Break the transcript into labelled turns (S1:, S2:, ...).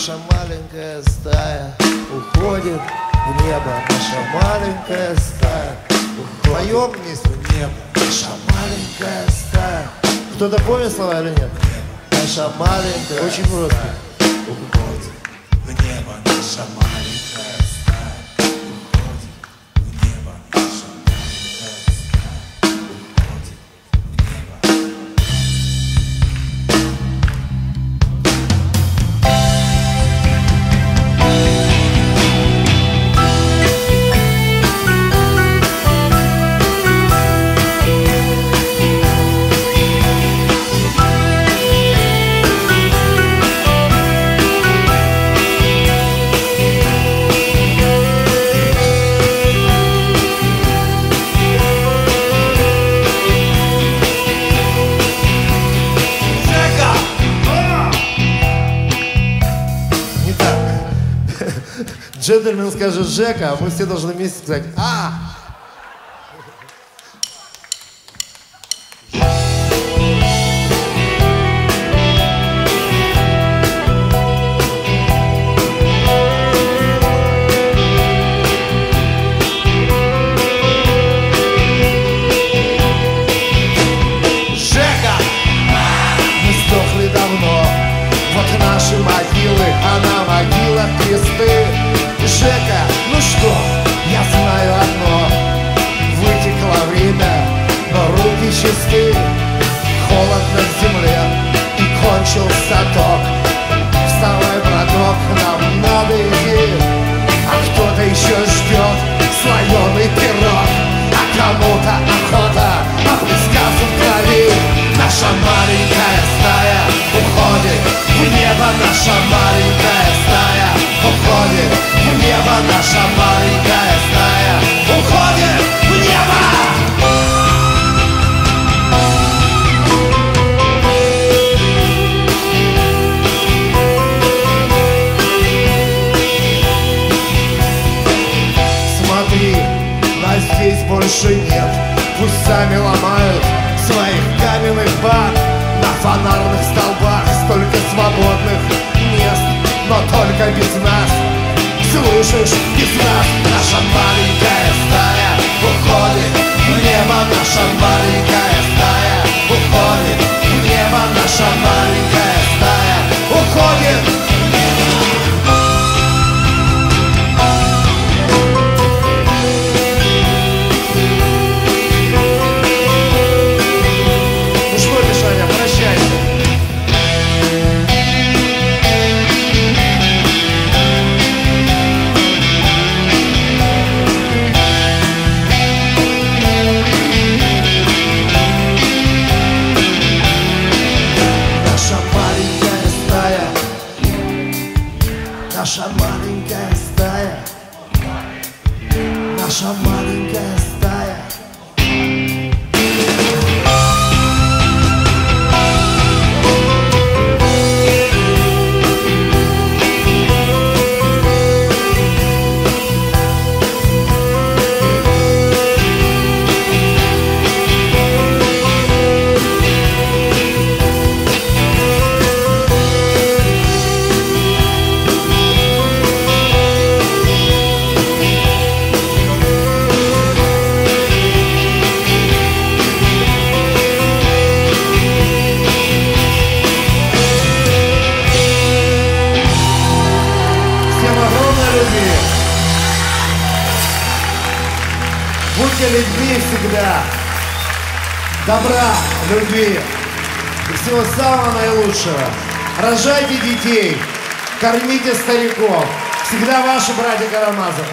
S1: Наша маленькая стая уходит в небо. Наша маленькая стая Поем вместе в небо. Наша маленькая стая. Кто-то помнит слова или нет? Наша маленькая Очень просто. Уходит в небо. Наша маленькая Джентльмен скажет Жека, а мы все должны вместе сказать «А!» Чисты Холодно в земле и кончился ток Вставай, браток, нам надо идти А кто-то еще ждет слоеный пирог. А кому-то охота оплескаться в крови. Наша маленькая стая уходит в небо Наша маленькая Сами ломают своих каменных бак На фонарных столбах столько свободных мест Но только без нас. Слышишь, без нас Наша маленькая стая уходит в небо Наша маленькая Наша маленькая стая. Наша маленькая Будьте людьми всегда. Добра, любви и всего самого наилучшего. Рожайте детей, кормите стариков. Всегда ваши братья Карамазов.